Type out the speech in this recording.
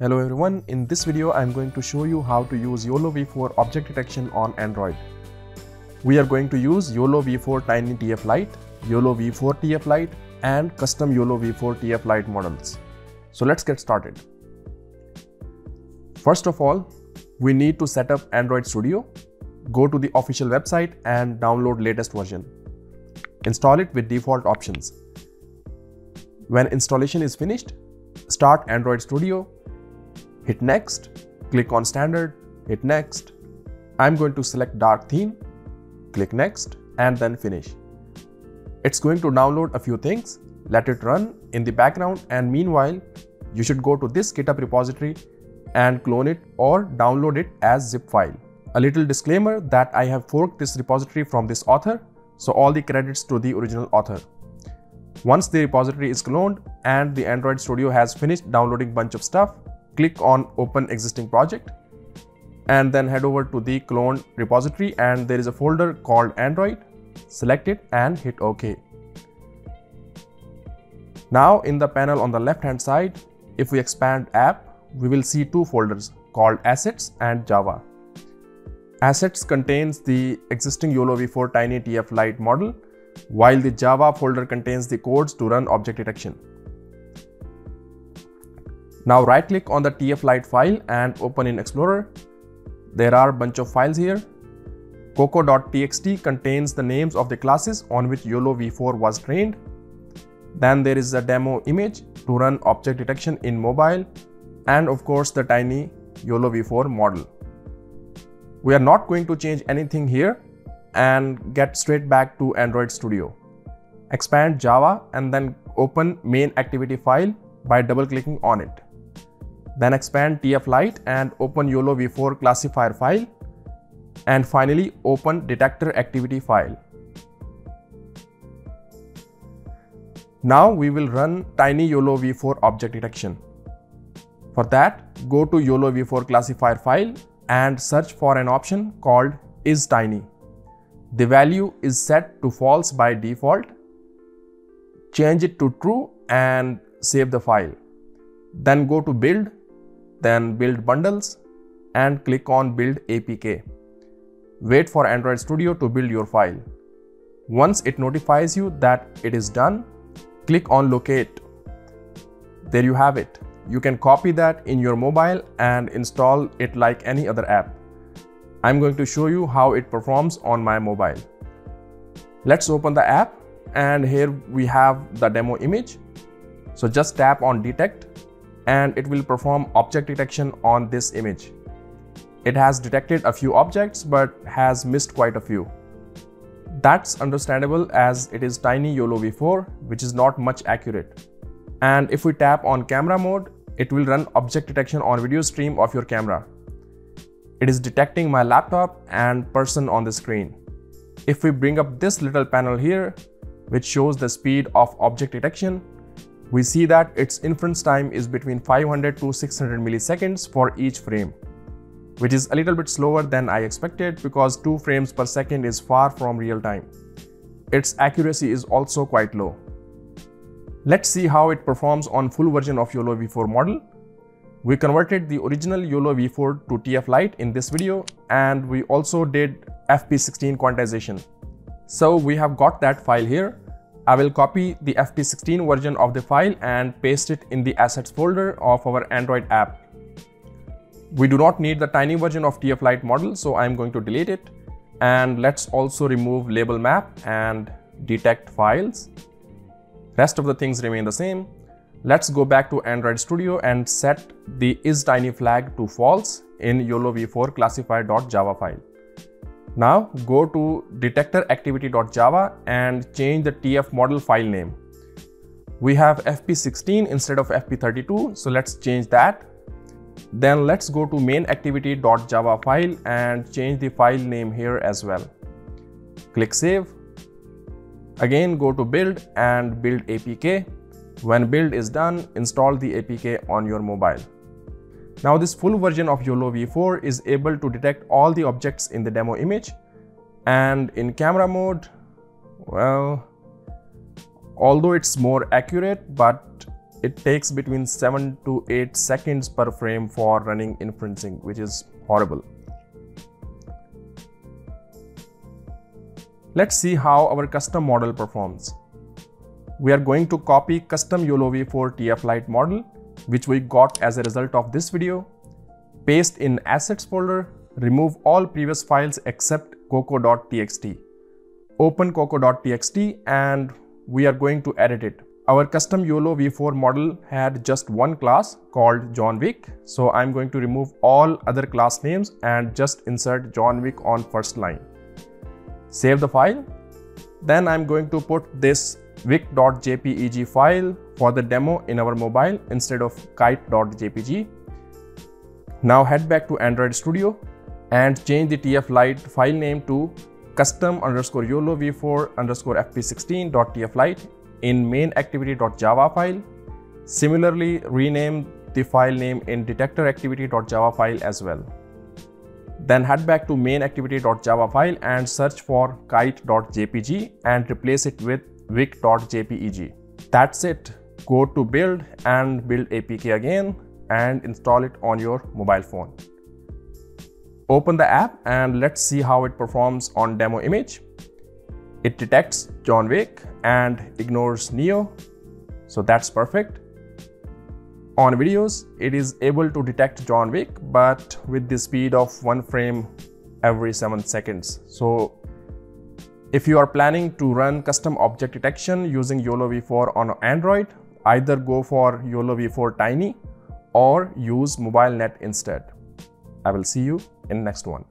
Hello everyone, in this video I am going to show you how to use YOLO V4 object detection on Android. We are going to use YOLO V4 Tiny TF Lite, YOLO V4 TF Lite and custom YOLO V4 TF Lite models. So let's get started. First of all, we need to set up Android Studio. Go to the official website and download latest version. Install it with default options. When installation is finished, start Android Studio hit next, click on standard, hit next. I'm going to select dark theme, click next and then finish. It's going to download a few things, let it run in the background and meanwhile you should go to this GitHub repository and clone it or download it as zip file. A little disclaimer that I have forked this repository from this author, so all the credits to the original author. Once the repository is cloned and the Android Studio has finished downloading bunch of stuff, click on open existing project and then head over to the clone repository and there is a folder called Android. Select it and hit OK. Now in the panel on the left hand side, if we expand app, we will see two folders called assets and Java. Assets contains the existing YOLO v4 Tiny TF Lite model, while the Java folder contains the codes to run object detection. Now right click on the TF Lite file and open in Explorer. There are a bunch of files here. Coco.txt contains the names of the classes on which YOLO v4 was trained. Then there is a demo image to run object detection in mobile and of course the tiny YOLO v4 model. We are not going to change anything here and get straight back to Android Studio. Expand Java and then open main activity file by double clicking on it. Then expand TF Lite and open YOLO v4 classifier file. And finally open detector activity file. Now we will run tiny YOLO v4 object detection. For that, go to YOLO v4 classifier file and search for an option called is tiny. The value is set to false by default. Change it to true and save the file. Then go to build then build bundles and click on build APK. Wait for Android Studio to build your file. Once it notifies you that it is done, click on locate. There you have it. You can copy that in your mobile and install it like any other app. I'm going to show you how it performs on my mobile. Let's open the app and here we have the demo image. So just tap on detect and it will perform object detection on this image. It has detected a few objects but has missed quite a few. That's understandable as it is tiny YOLO v4 which is not much accurate. And if we tap on camera mode, it will run object detection on video stream of your camera. It is detecting my laptop and person on the screen. If we bring up this little panel here, which shows the speed of object detection, we see that its inference time is between 500 to 600 milliseconds for each frame, which is a little bit slower than I expected because 2 frames per second is far from real time. Its accuracy is also quite low. Let's see how it performs on full version of YOLO v4 model. We converted the original YOLO v4 to TF Lite in this video and we also did FP16 quantization. So we have got that file here I will copy the FP16 version of the file and paste it in the assets folder of our Android app. We do not need the tiny version of TF Lite model, so I'm going to delete it. And let's also remove label map and detect files. Rest of the things remain the same. Let's go back to Android Studio and set the isTiny flag to false in YOLO v4 classifier.java file. Now go to detectoractivity.java and change the TF model file name. We have FP16 instead of FP32, so let's change that. Then let's go to mainActivity.java file and change the file name here as well. Click Save. Again, go to Build and Build APK. When build is done, install the APK on your mobile. Now this full version of YOLO v4 is able to detect all the objects in the demo image and in camera mode, well, although it's more accurate, but it takes between 7 to 8 seconds per frame for running inferencing, which is horrible. Let's see how our custom model performs. We are going to copy custom YOLO V4 TF Lite model, which we got as a result of this video, paste in assets folder, remove all previous files except coco.txt. Open coco.txt and we are going to edit it. Our custom YOLO V4 model had just one class called John Wick. So I'm going to remove all other class names and just insert John Wick on first line. Save the file. Then I'm going to put this wick.jpeg file for the demo in our mobile instead of kite.jpg. Now head back to Android Studio and change the TF Lite file name to custom underscore YOLO v4 underscore fp16.tf Lite in main activity.java file. Similarly, rename the file name in detector activity.java file as well. Then head back to main activity.java file and search for kite.jpg and replace it with wick.jpeg. That's it. Go to build and build APK again and install it on your mobile phone. Open the app and let's see how it performs on demo image. It detects John Wick and ignores Neo. So that's perfect. On videos, it is able to detect John Wick, but with the speed of one frame every 7 seconds. So if you are planning to run custom object detection using YOLO V4 on Android, either go for YOLO V4 Tiny or use MobileNet instead. I will see you in next one.